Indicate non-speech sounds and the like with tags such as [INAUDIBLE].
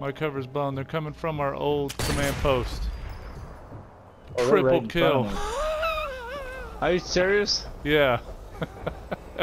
My cover's blown. They're coming from our old command post. Oh, Triple right Triple kill. Are you serious? Yeah. [LAUGHS]